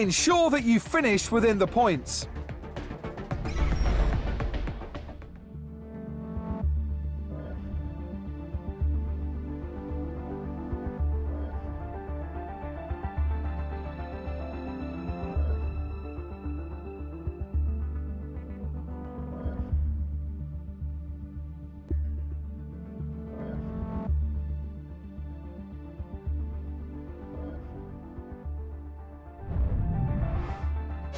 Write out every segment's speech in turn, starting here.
ensure that you finish within the points.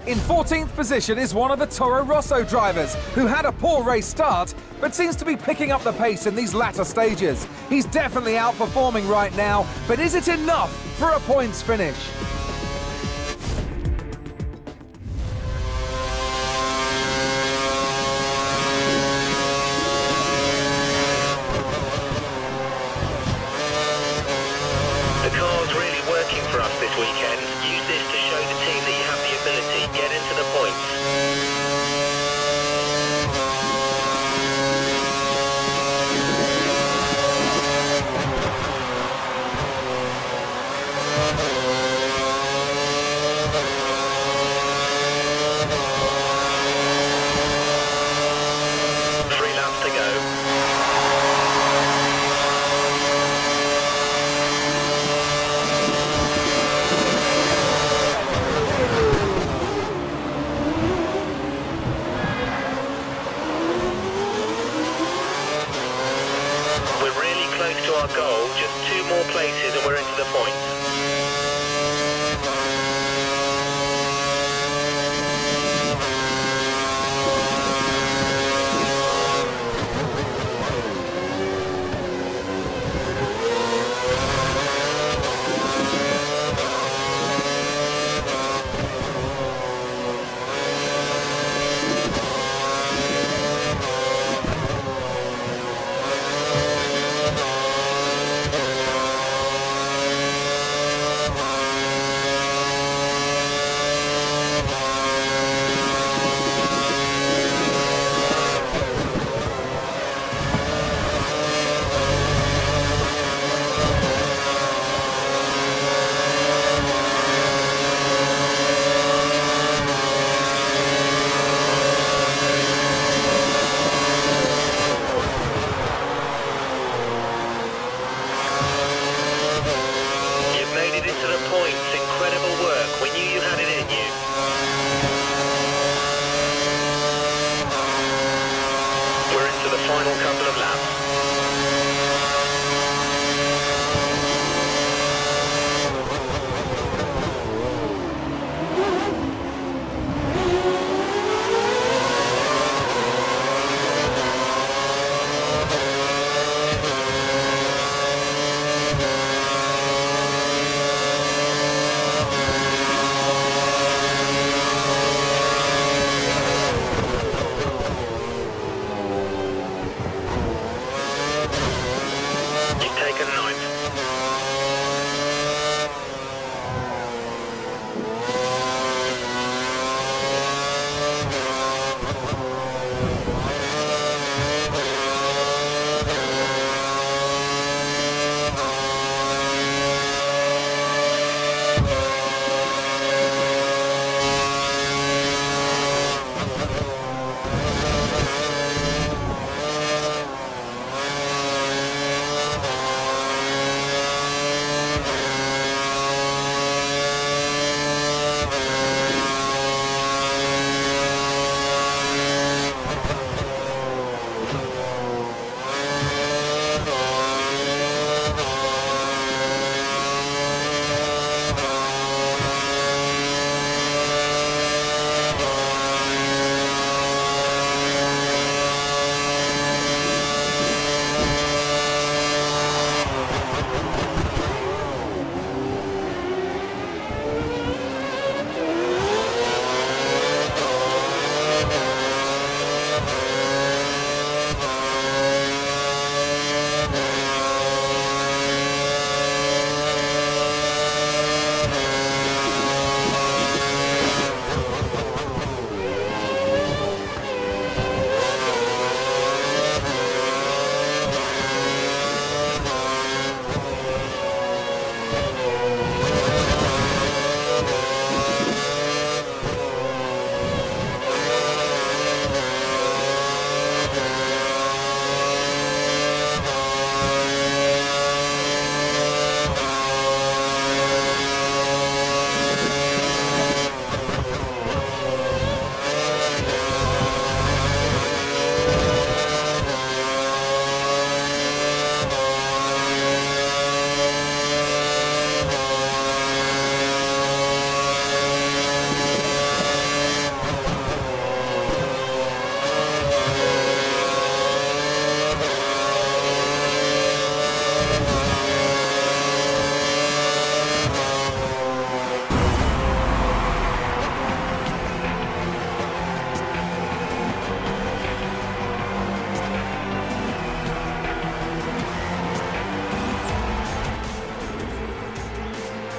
In 14th position is one of the Toro Rosso drivers, who had a poor race start, but seems to be picking up the pace in these latter stages. He's definitely outperforming right now, but is it enough for a points finish? our goal, just two more places and we're into the points. You've taken.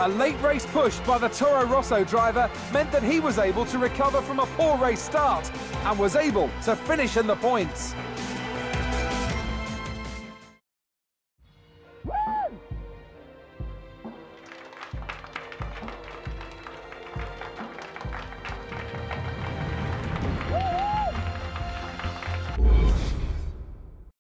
A late race push by the Toro Rosso driver meant that he was able to recover from a poor race start and was able to finish in the points.